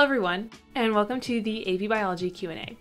Hello everyone, and welcome to the AP Biology Q&A.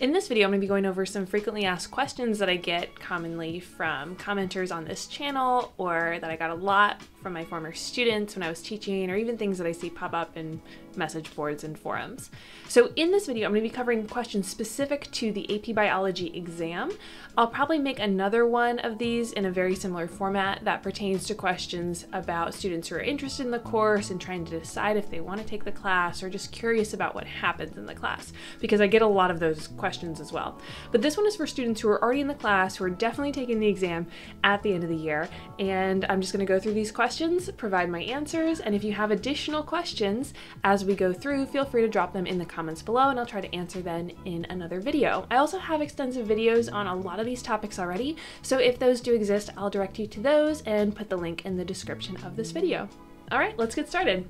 In this video, I'm going to be going over some frequently asked questions that I get commonly from commenters on this channel or that I got a lot from my former students when I was teaching or even things that I see pop up in message boards and forums. So in this video, I'm going to be covering questions specific to the AP Biology exam. I'll probably make another one of these in a very similar format that pertains to questions about students who are interested in the course and trying to decide if they want to take the class or just curious about what happens in the class, because I get a lot of those questions as well. But this one is for students who are already in the class, who are definitely taking the exam at the end of the year, and I'm just going to go through these questions, provide my answers, and if you have additional questions as we go through, feel free to drop them in the comments below and I'll try to answer them in another video. I also have extensive videos on a lot of these topics already, so if those do exist, I'll direct you to those and put the link in the description of this video. All right, let's get started.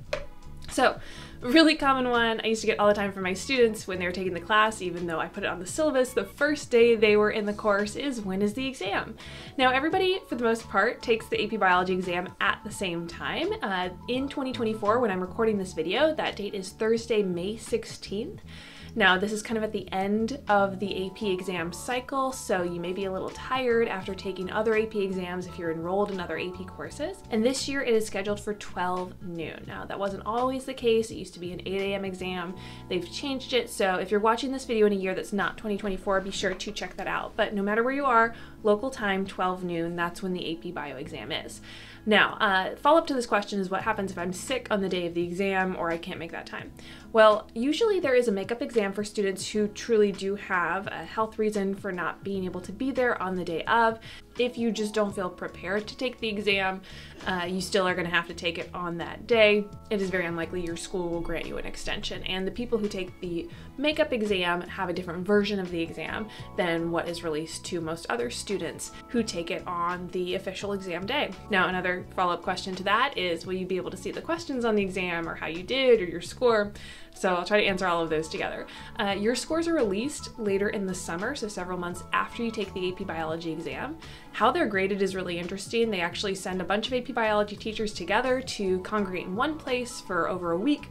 So, really common one I used to get all the time from my students when they were taking the class, even though I put it on the syllabus, the first day they were in the course is when is the exam? Now, everybody, for the most part, takes the AP Biology exam at the same time. Uh, in 2024, when I'm recording this video, that date is Thursday, May 16th. Now, this is kind of at the end of the AP exam cycle, so you may be a little tired after taking other AP exams if you're enrolled in other AP courses. And this year it is scheduled for 12 noon. Now, that wasn't always the case. It used to be an 8 a.m. exam. They've changed it, so if you're watching this video in a year that's not 2024, be sure to check that out. But no matter where you are, local time, 12 noon, that's when the AP Bio exam is. Now, uh, follow up to this question is what happens if I'm sick on the day of the exam or I can't make that time? Well, usually there is a makeup exam for students who truly do have a health reason for not being able to be there on the day of. If you just don't feel prepared to take the exam, uh, you still are going to have to take it on that day. It is very unlikely your school will grant you an extension. And the people who take the makeup exam have a different version of the exam than what is released to most other students who take it on the official exam day. Now, another follow up question to that is will you be able to see the questions on the exam or how you did or your score? So I'll try to answer all of those together. Uh, your scores are released later in the summer, so several months after you take the AP Biology exam. How they're graded is really interesting. They actually send a bunch of AP Biology teachers together to congregate in one place for over a week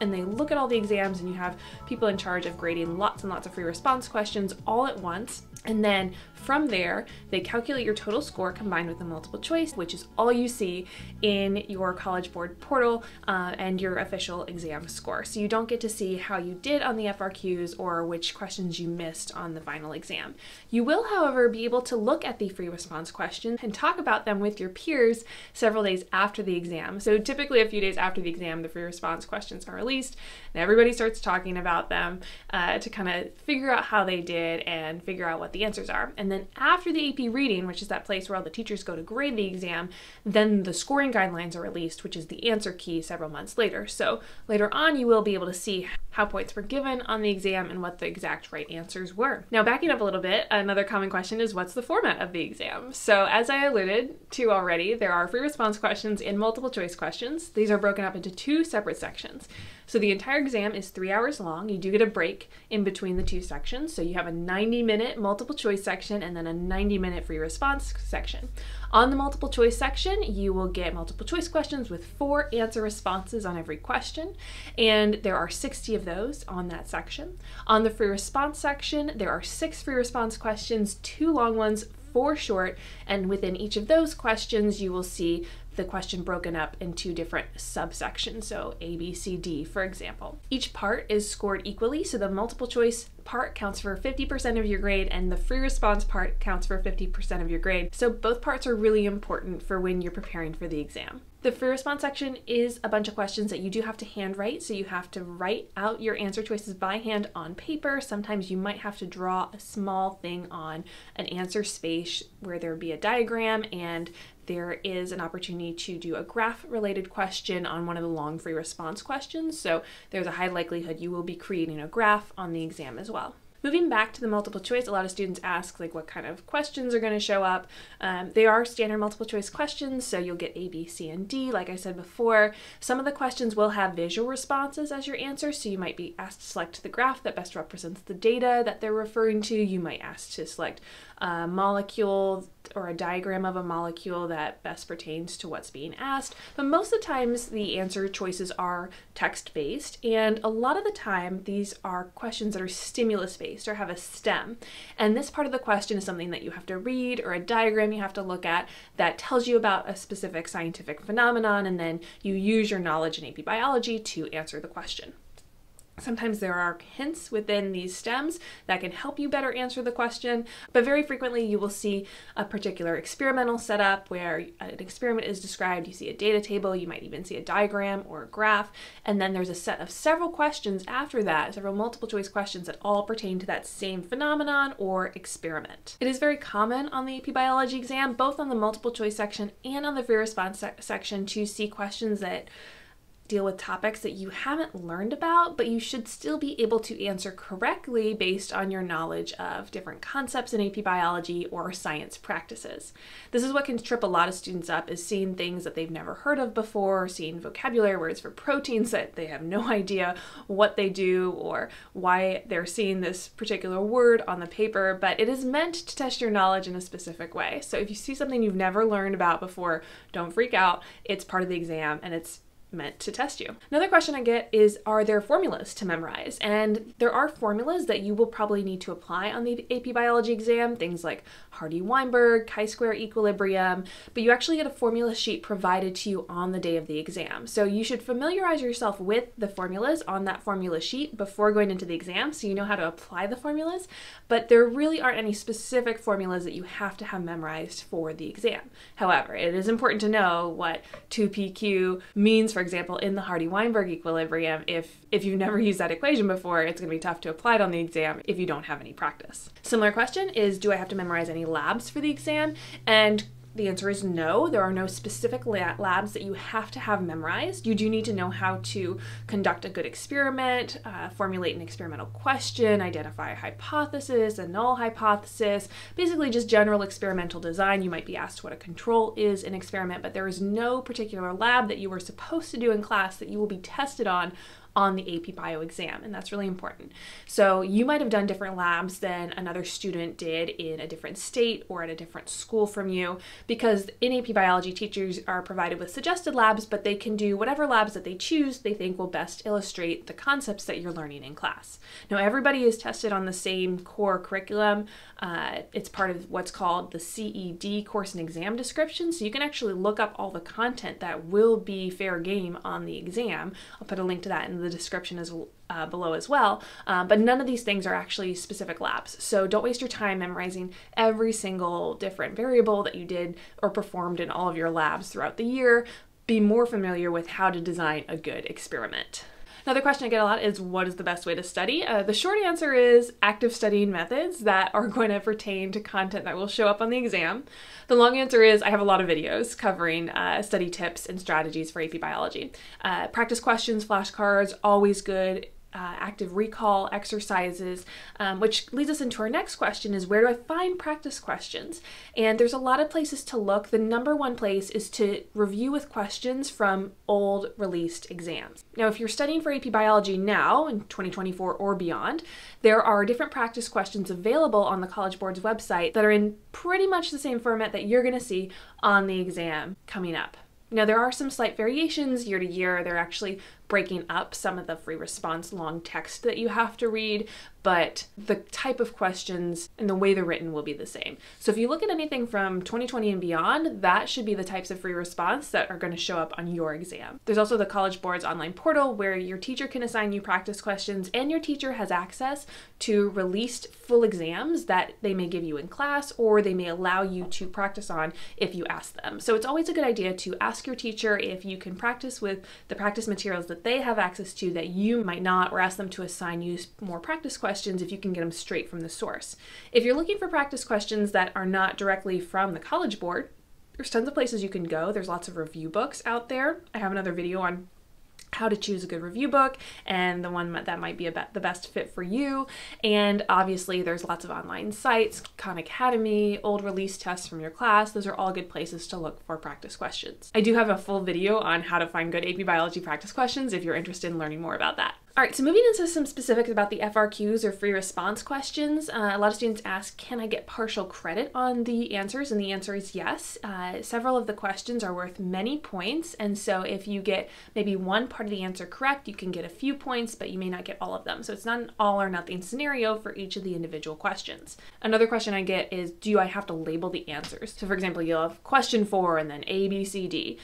and they look at all the exams and you have people in charge of grading lots and lots of free response questions all at once and then from there, they calculate your total score combined with the multiple choice, which is all you see in your College Board portal uh, and your official exam score. So you don't get to see how you did on the FRQs or which questions you missed on the final exam. You will, however, be able to look at the free response questions and talk about them with your peers several days after the exam. So typically a few days after the exam, the free response questions are released and everybody starts talking about them uh, to kind of figure out how they did and figure out what the answers are. And then after the AP reading, which is that place where all the teachers go to grade the exam, then the scoring guidelines are released, which is the answer key several months later. So later on, you will be able to see how points were given on the exam and what the exact right answers were. Now, backing up a little bit, another common question is what's the format of the exam? So, as I alluded to already, there are free response questions and multiple choice questions. These are broken up into two separate sections. So, the entire exam is three hours long. You do get a break in between the two sections. So, you have a 90 minute multiple choice section and then a 90 minute free response section. On the multiple choice section, you will get multiple choice questions with four answer responses on every question, and there are 60 of those on that section. On the free response section, there are six free response questions, two long ones, four short, and within each of those questions, you will see the question broken up into different subsections, so A, B, C, D, for example. Each part is scored equally, so the multiple choice part counts for 50% of your grade and the free response part counts for 50% of your grade. So both parts are really important for when you're preparing for the exam. The free response section is a bunch of questions that you do have to handwrite, so you have to write out your answer choices by hand on paper. Sometimes you might have to draw a small thing on an answer space where there would be a diagram and there is an opportunity to do a graph related question on one of the long free response questions. So there's a high likelihood you will be creating a graph on the exam as well. Moving back to the multiple choice, a lot of students ask like what kind of questions are going to show up. Um, they are standard multiple choice questions, so you'll get A, B, C, and D, like I said before. Some of the questions will have visual responses as your answer, so you might be asked to select the graph that best represents the data that they're referring to. You might ask to select a molecule or a diagram of a molecule that best pertains to what's being asked. But most of the times, the answer choices are text based, and a lot of the time, these are questions that are stimulus based or have a STEM. And this part of the question is something that you have to read or a diagram you have to look at that tells you about a specific scientific phenomenon, and then you use your knowledge in AP biology to answer the question. Sometimes there are hints within these stems that can help you better answer the question, but very frequently you will see a particular experimental setup where an experiment is described, you see a data table, you might even see a diagram or a graph, and then there's a set of several questions after that, several multiple choice questions that all pertain to that same phenomenon or experiment. It is very common on the AP Biology exam, both on the multiple choice section and on the free response se section to see questions that deal with topics that you haven't learned about, but you should still be able to answer correctly based on your knowledge of different concepts in AP biology or science practices. This is what can trip a lot of students up is seeing things that they've never heard of before, seeing vocabulary words for proteins that they have no idea what they do or why they're seeing this particular word on the paper, but it is meant to test your knowledge in a specific way. So if you see something you've never learned about before, don't freak out. It's part of the exam and it's meant to test you. Another question I get is Are there formulas to memorize? And there are formulas that you will probably need to apply on the AP Biology exam, things like Hardy Weinberg, chi square equilibrium, but you actually get a formula sheet provided to you on the day of the exam. So you should familiarize yourself with the formulas on that formula sheet before going into the exam so you know how to apply the formulas, but there really aren't any specific formulas that you have to have memorized for the exam. However, it is important to know what 2PQ means for example, in the Hardy-Weinberg equilibrium, if, if you've never used that equation before, it's going to be tough to apply it on the exam if you don't have any practice. Similar question is, do I have to memorize any labs for the exam? And the answer is no. There are no specific labs that you have to have memorized. You do need to know how to conduct a good experiment, uh, formulate an experimental question, identify a hypothesis, a null hypothesis, basically just general experimental design. You might be asked what a control is in experiment, but there is no particular lab that you were supposed to do in class that you will be tested on on the AP Bio exam, and that's really important. So you might have done different labs than another student did in a different state or at a different school from you, because in AP Biology, teachers are provided with suggested labs, but they can do whatever labs that they choose they think will best illustrate the concepts that you're learning in class. Now, everybody is tested on the same core curriculum. Uh, it's part of what's called the CED course and exam description, so you can actually look up all the content that will be fair game on the exam. I'll put a link to that in the description as uh, below as well. Uh, but none of these things are actually specific labs. So don't waste your time memorizing every single different variable that you did or performed in all of your labs throughout the year. Be more familiar with how to design a good experiment. Another question I get a lot is what is the best way to study? Uh, the short answer is active studying methods that are going to pertain to content that will show up on the exam. The long answer is I have a lot of videos covering uh, study tips and strategies for AP Biology. Uh, practice questions, flashcards, always good uh, active recall exercises, um, which leads us into our next question is where do I find practice questions? And there's a lot of places to look. The number one place is to review with questions from old released exams. Now, if you're studying for AP Biology now in 2024 or beyond, there are different practice questions available on the College Board's website that are in pretty much the same format that you're going to see on the exam coming up. Now, there are some slight variations year to year. They're actually breaking up some of the free response long text that you have to read, but the type of questions and the way they're written will be the same. So if you look at anything from 2020 and beyond, that should be the types of free response that are going to show up on your exam. There's also the College Board's online portal where your teacher can assign you practice questions and your teacher has access to released full exams that they may give you in class or they may allow you to practice on if you ask them. So it's always a good idea to ask your teacher if you can practice with the practice materials that that they have access to that you might not, or ask them to assign you more practice questions if you can get them straight from the source. If you're looking for practice questions that are not directly from the College Board, there's tons of places you can go. There's lots of review books out there. I have another video on how to choose a good review book and the one that might be the best fit for you. And obviously, there's lots of online sites, Khan Academy, old release tests from your class. Those are all good places to look for practice questions. I do have a full video on how to find good AP Biology practice questions if you're interested in learning more about that. All right, so moving into some specifics about the FRQs or free response questions, uh, a lot of students ask, can I get partial credit on the answers? And the answer is yes. Uh, several of the questions are worth many points, and so if you get maybe one part of the answer correct, you can get a few points, but you may not get all of them. So it's not an all or nothing scenario for each of the individual questions. Another question I get is, do I have to label the answers? So for example, you'll have question four and then A, B, C, D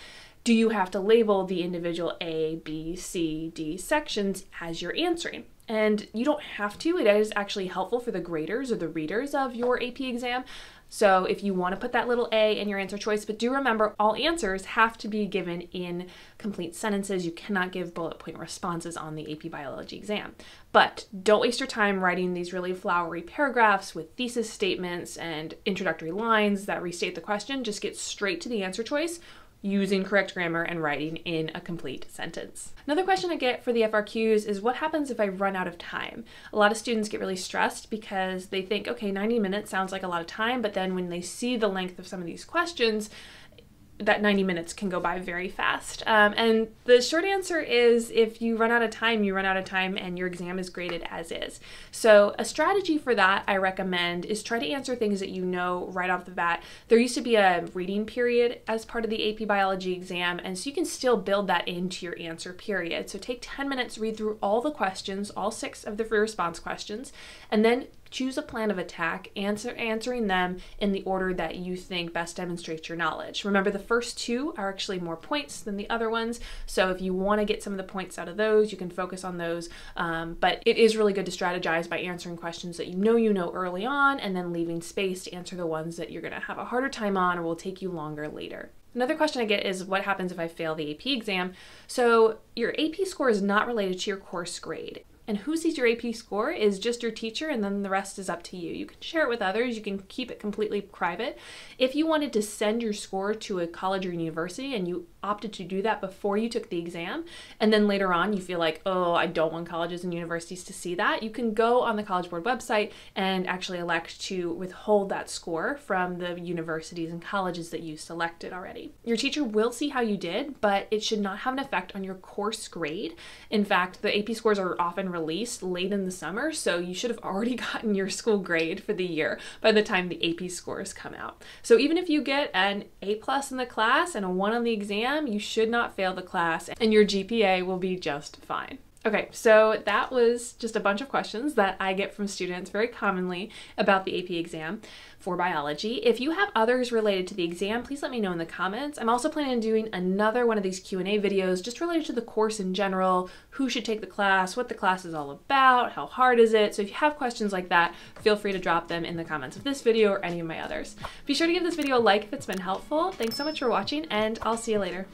do you have to label the individual A, B, C, D sections as you're answering? And you don't have to. It is actually helpful for the graders or the readers of your AP exam. So if you want to put that little A in your answer choice, but do remember all answers have to be given in complete sentences. You cannot give bullet point responses on the AP biology exam. But don't waste your time writing these really flowery paragraphs with thesis statements and introductory lines that restate the question. Just get straight to the answer choice using correct grammar and writing in a complete sentence. Another question I get for the FRQs is what happens if I run out of time? A lot of students get really stressed because they think, okay, 90 minutes sounds like a lot of time, but then when they see the length of some of these questions, that 90 minutes can go by very fast. Um, and the short answer is if you run out of time, you run out of time and your exam is graded as is. So, a strategy for that I recommend is try to answer things that you know right off the bat. There used to be a reading period as part of the AP biology exam, and so you can still build that into your answer period. So, take 10 minutes, read through all the questions, all six of the free response questions, and then choose a plan of attack, answer answering them in the order that you think best demonstrates your knowledge. Remember, the first two are actually more points than the other ones, so if you want to get some of the points out of those, you can focus on those. Um, but it is really good to strategize by answering questions that you know you know early on, and then leaving space to answer the ones that you're going to have a harder time on or will take you longer later. Another question I get is what happens if I fail the AP exam? So, your AP score is not related to your course grade. And who sees your AP score is just your teacher, and then the rest is up to you. You can share it with others, you can keep it completely private. If you wanted to send your score to a college or university and you opted to do that before you took the exam, and then later on you feel like, oh, I don't want colleges and universities to see that, you can go on the College Board website and actually elect to withhold that score from the universities and colleges that you selected already. Your teacher will see how you did, but it should not have an effect on your course grade. In fact, the AP scores are often released late in the summer, so you should have already gotten your school grade for the year by the time the AP scores come out. So even if you get an A plus in the class and a 1 on the exam, you should not fail the class and your GPA will be just fine. Okay, so that was just a bunch of questions that I get from students very commonly about the AP exam for biology. If you have others related to the exam, please let me know in the comments. I'm also planning on doing another one of these Q&A videos just related to the course in general, who should take the class, what the class is all about, how hard is it. So if you have questions like that, feel free to drop them in the comments of this video or any of my others. Be sure to give this video a like if it's been helpful. Thanks so much for watching and I'll see you later.